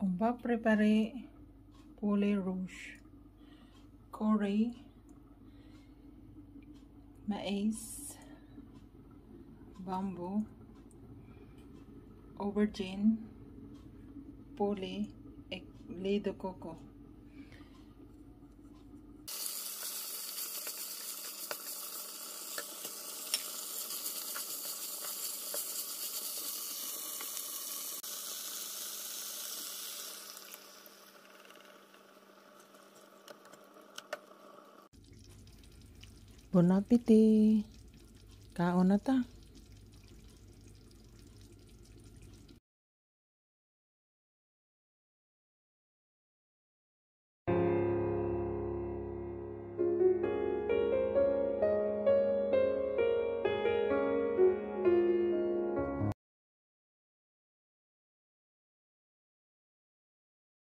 On va préparer poulet rouge, curry, mais, bamboo, aubergine, poulet et lait de coco. Bon appétit! Kaon na ta.